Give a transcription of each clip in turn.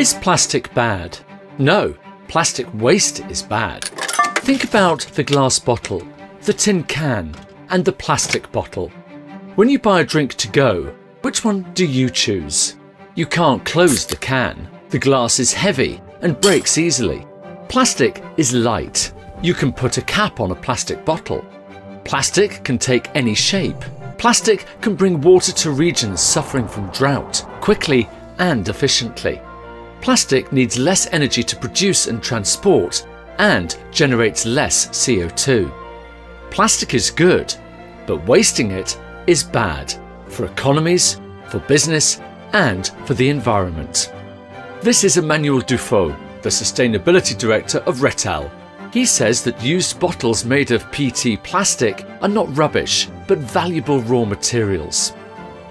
Is plastic bad? No, plastic waste is bad. Think about the glass bottle, the tin can, and the plastic bottle. When you buy a drink to go, which one do you choose? You can't close the can. The glass is heavy and breaks easily. Plastic is light. You can put a cap on a plastic bottle. Plastic can take any shape. Plastic can bring water to regions suffering from drought quickly and efficiently. Plastic needs less energy to produce and transport and generates less CO2. Plastic is good, but wasting it is bad for economies, for business, and for the environment. This is Emmanuel Dufaux, the Sustainability Director of Retal. He says that used bottles made of PET plastic are not rubbish, but valuable raw materials.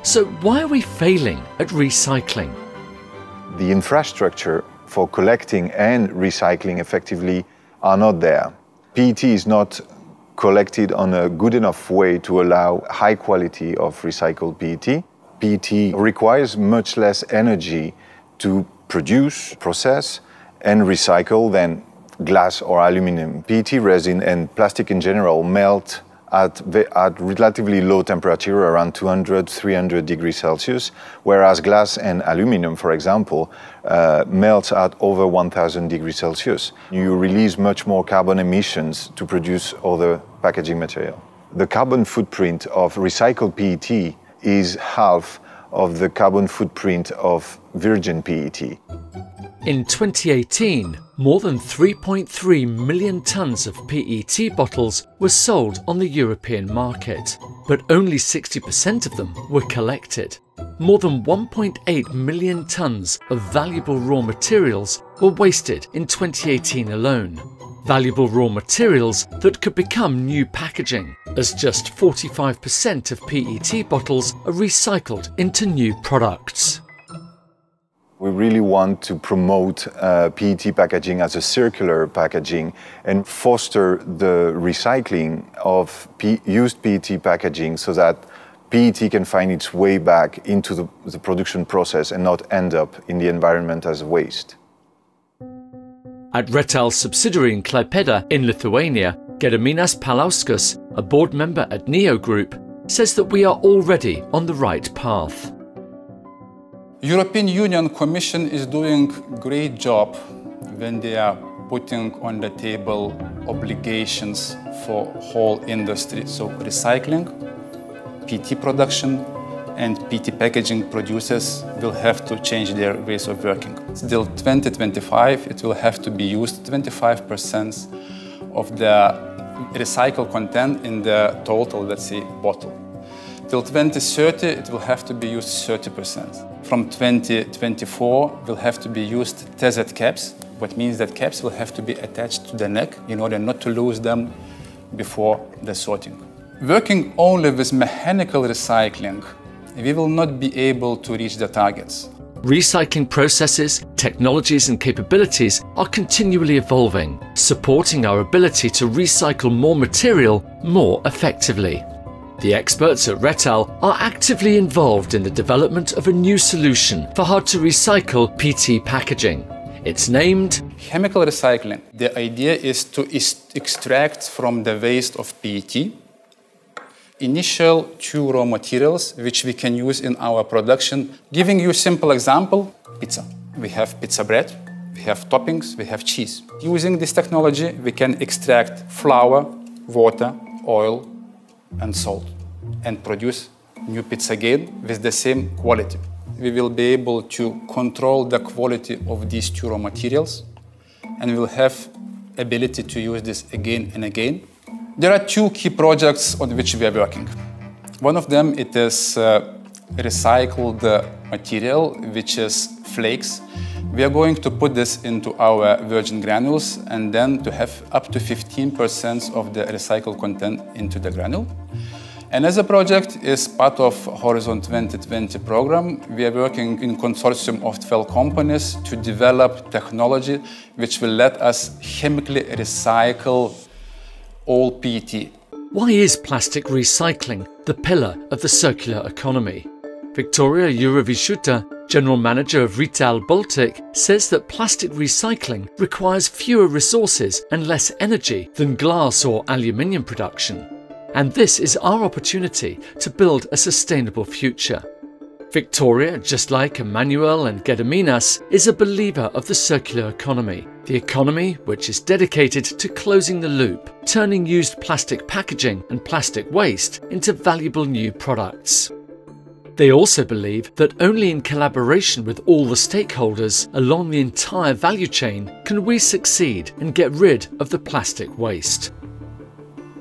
So why are we failing at recycling? The infrastructure for collecting and recycling effectively are not there. PET is not collected on a good enough way to allow high quality of recycled PET. PET requires much less energy to produce, process, and recycle than glass or aluminum. PET resin and plastic in general melt at, at relatively low temperature, around 200, 300 degrees Celsius, whereas glass and aluminum, for example, uh, melts at over 1000 degrees Celsius. You release much more carbon emissions to produce other packaging material. The carbon footprint of recycled PET is half of the carbon footprint of virgin PET. In 2018, more than 3.3 million tonnes of PET bottles were sold on the European market, but only 60% of them were collected. More than 1.8 million tonnes of valuable raw materials were wasted in 2018 alone. Valuable raw materials that could become new packaging, as just 45% of PET bottles are recycled into new products. We really want to promote uh, PET packaging as a circular packaging and foster the recycling of P used PET packaging so that PET can find its way back into the, the production process and not end up in the environment as waste. At Retal's subsidiary in Klaipeda in Lithuania, Gediminas Palauskas, a board member at NEO Group, says that we are already on the right path. European Union Commission is doing great job when they are putting on the table obligations for whole industry. So recycling, PT production, and PT packaging producers will have to change their ways of working. Till 2025, it will have to be used 25% of the recycled content in the total, let's say, bottle. Till 2030, it will have to be used 30% from 2024 will have to be used tethered caps, what means that caps will have to be attached to the neck in order not to lose them before the sorting. Working only with mechanical recycling, we will not be able to reach the targets. Recycling processes, technologies and capabilities are continually evolving, supporting our ability to recycle more material more effectively. The experts at Retal are actively involved in the development of a new solution for hard to recycle PET packaging. It's named Chemical Recycling. The idea is to extract from the waste of PET initial two raw materials which we can use in our production. Giving you a simple example, pizza. We have pizza bread, we have toppings, we have cheese. Using this technology, we can extract flour, water, oil, and salt and produce new pizza again with the same quality. We will be able to control the quality of these two raw materials and we will have ability to use this again and again. There are two key projects on which we are working. One of them it is uh, recycled material, which is flakes. We are going to put this into our virgin granules and then to have up to 15% of the recycled content into the granule. And as a project is part of Horizon 2020 program, we are working in consortium of 12 companies to develop technology which will let us chemically recycle all PET. Why is plastic recycling the pillar of the circular economy? Victoria Eurovishuta General Manager of Retal Baltic, says that plastic recycling requires fewer resources and less energy than glass or aluminium production. And this is our opportunity to build a sustainable future. Victoria, just like Emmanuel and Gediminas, is a believer of the circular economy, the economy which is dedicated to closing the loop, turning used plastic packaging and plastic waste into valuable new products. They also believe that only in collaboration with all the stakeholders along the entire value chain can we succeed and get rid of the plastic waste.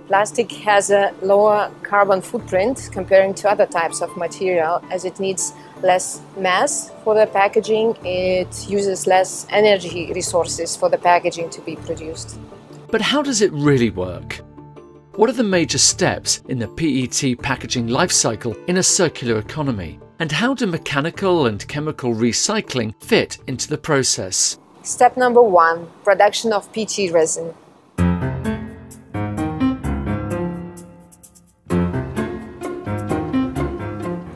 Plastic has a lower carbon footprint comparing to other types of material as it needs less mass for the packaging, it uses less energy resources for the packaging to be produced. But how does it really work? What are the major steps in the PET packaging lifecycle in a circular economy? And how do mechanical and chemical recycling fit into the process? Step number one production of PET resin.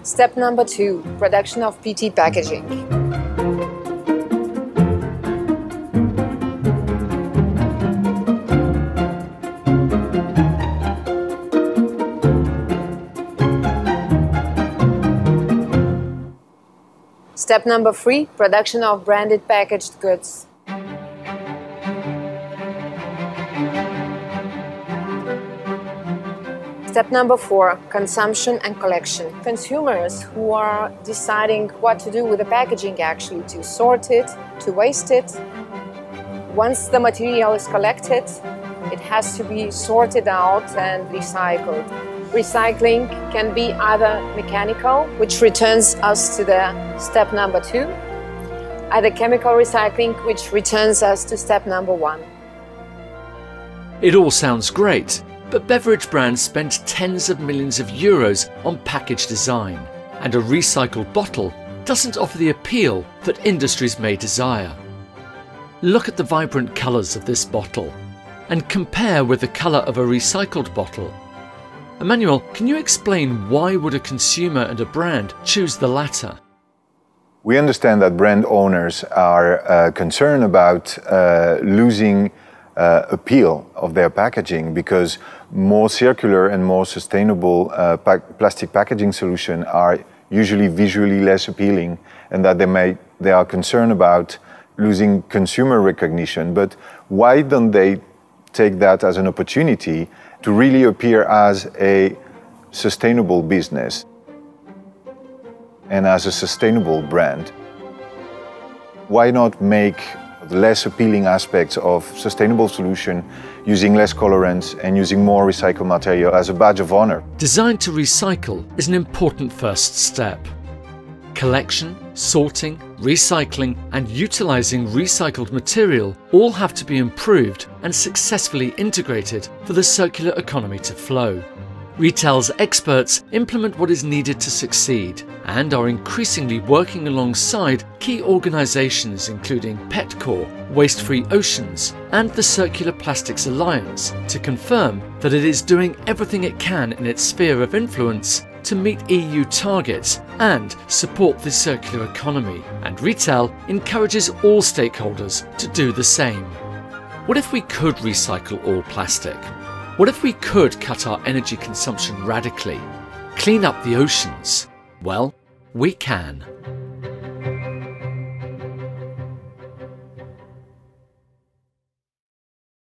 Step number two, production of PET packaging. Step number three, production of branded packaged goods. Step number four, consumption and collection. Consumers who are deciding what to do with the packaging actually, to sort it, to waste it. Once the material is collected, it has to be sorted out and recycled. Recycling can be either mechanical, which returns us to the step number two, either chemical recycling, which returns us to step number one. It all sounds great, but beverage brands spend tens of millions of euros on package design, and a recycled bottle doesn't offer the appeal that industries may desire. Look at the vibrant colours of this bottle and compare with the colour of a recycled bottle. Emmanuel, can you explain why would a consumer and a brand choose the latter? We understand that brand owners are uh, concerned about uh, losing uh, appeal of their packaging because more circular and more sustainable uh, plastic packaging solutions are usually visually less appealing and that they may they are concerned about losing consumer recognition but why don't they take that as an opportunity to really appear as a sustainable business and as a sustainable brand why not make the less appealing aspects of sustainable solution using less colorants and using more recycled material as a badge of honor. Designed to recycle is an important first step. Collection, sorting, recycling and utilizing recycled material all have to be improved and successfully integrated for the circular economy to flow. Retal's experts implement what is needed to succeed and are increasingly working alongside key organisations including Petcore, Waste Free Oceans, and the Circular Plastics Alliance to confirm that it is doing everything it can in its sphere of influence to meet EU targets and support the circular economy, and Retal encourages all stakeholders to do the same. What if we could recycle all plastic? What if we could cut our energy consumption radically? Clean up the oceans? Well, we can.